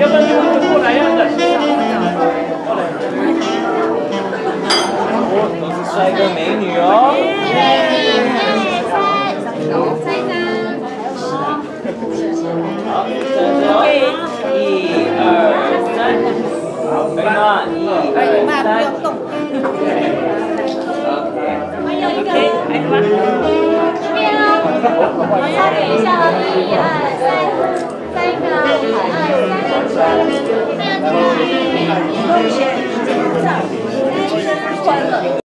要不然就过来样的。哦，都是帅哥美女哦。好，站着哦，一二三，可以吗？一二三。还有一个，还有吗？这边哦，我要等一下哦，一这样子。